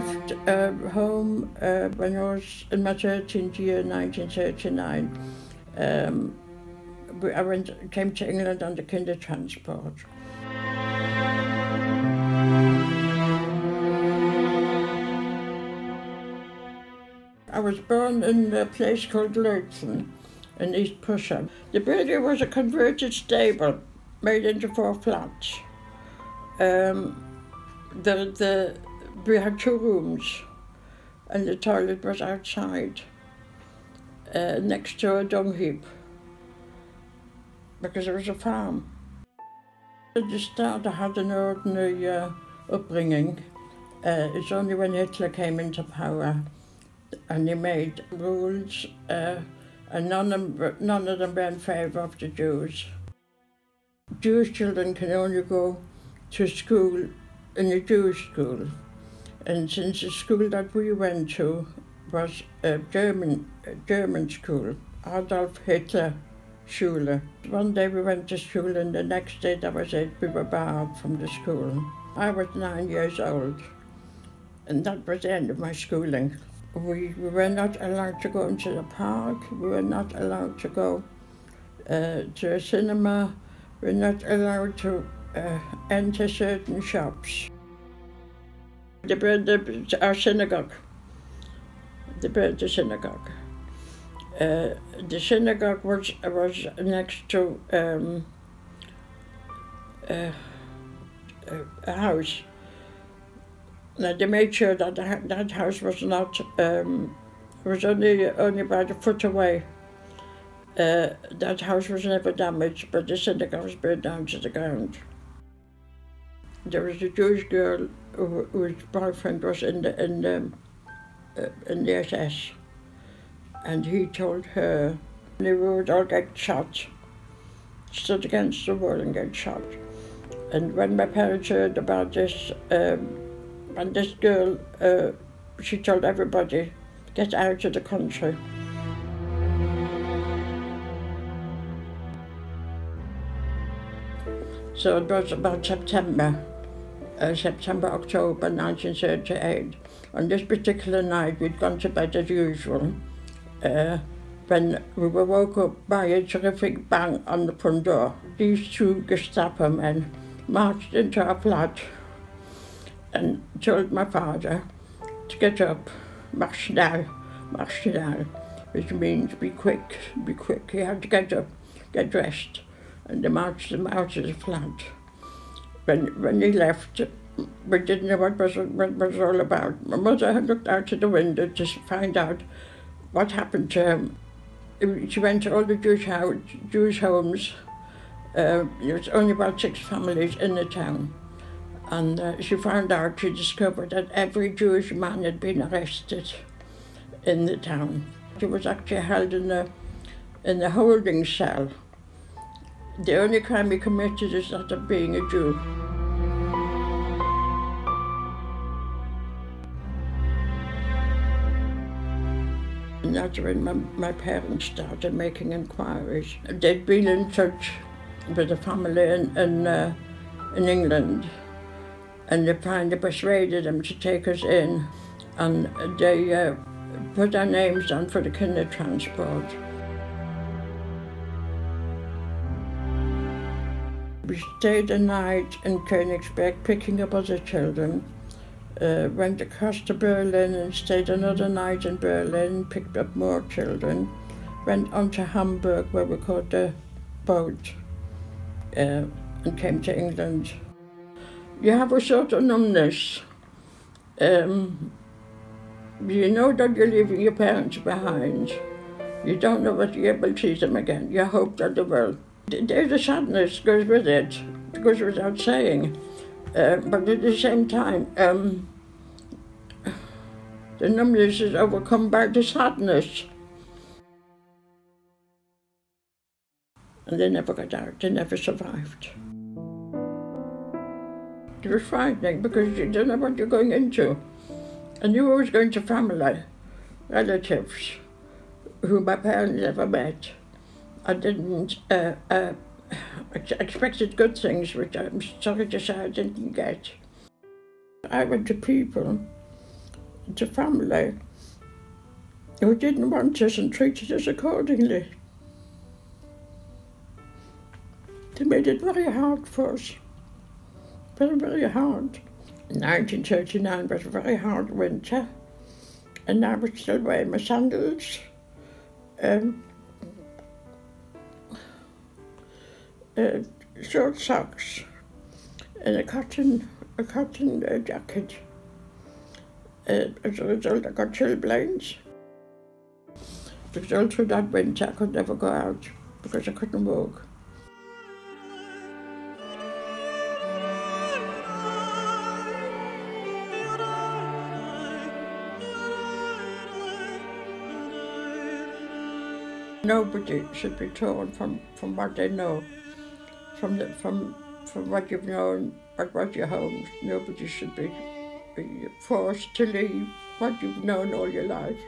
left uh, home uh, when I was in my 13th year, 1939. Um, I went, came to England on the Kindertransport. I was born in a place called Lötzen in East Prussia. The building was a converted stable made into four flats. Um, the, the, we had two rooms and the toilet was outside uh, next to a dung heap because it was a farm. At the start I had an ordinary uh, upbringing. Uh, it's only when Hitler came into power and he made rules uh, and none of, none of them were in favour of the Jews. Jewish children can only go to school in a Jewish school. And since the school that we went to was a German, a German school, Adolf Hitler Schule. One day we went to school and the next day that was it, we were barred from the school. I was nine years old and that was the end of my schooling. We, we were not allowed to go into the park, we were not allowed to go uh, to a cinema, we were not allowed to uh, enter certain shops. They burned the, our synagogue. They burned the synagogue. Uh, the synagogue was was next to um, uh, a house now they made sure that the, that house was not um, was only only about a foot away. Uh, that house was never damaged, but the synagogue was burned down to the ground. There was a Jewish girl who, whose boyfriend was in the in the uh, in the SS, and he told her they would all get shot, stood against the wall and get shot. And when my parents heard about this. Um, and this girl, uh, she told everybody, get out of the country. So it was about September, uh, September, October 1938. On this particular night, we'd gone to bed as usual. Uh, when we were woke up by a terrific bang on the front door. These two Gestapo men marched into our flat and told my father to get up, march now, march now, which means be quick, be quick. He had to get up, get dressed, and they marched him out of the flat. When, when he left, we didn't know what was what was all about. My mother had looked out of the window to find out what happened to him. She went to all the Jewish, house, Jewish homes. Uh, there was only about six families in the town and uh, she found out, she discovered that every Jewish man had been arrested in the town. He was actually held in a, in a holding cell. The only crime he committed is that of being a Jew. And that's when my, my parents started making inquiries. They'd been in touch with a family in, in, uh, in England and they finally persuaded them to take us in and they uh, put our names down for the Kindertransport. We stayed a night in Königsberg picking up other children, uh, went across to Berlin and stayed another night in Berlin, picked up more children, went on to Hamburg where we caught the boat uh, and came to England you have a sort of numbness. Um, you know that you're leaving your parents behind. You don't know whether you will see them again. You hope that they will. There's a sadness goes with it, goes without saying. Uh, but at the same time, um, the numbness is overcome by the sadness. And they never got out, they never survived. It was frightening because you don't know what you're going into. And you were always going to family, relatives, who my parents never met. I didn't uh, uh, expected good things, which I'm sorry to say I didn't get. I went to people to family who didn't want us and treated us accordingly. They made it very hard for us. Very, very hard. 1939 was a very hard winter, and I was still wearing my sandals. Um, uh, short socks and a cotton a cotton uh, jacket. Uh, as a result, I got chilblains. Because all through that winter, I could never go out because I couldn't walk. Nobody should be torn from, from what they know, from the, from from what you've known, what was your home. Nobody should be forced to leave what you've known all your life.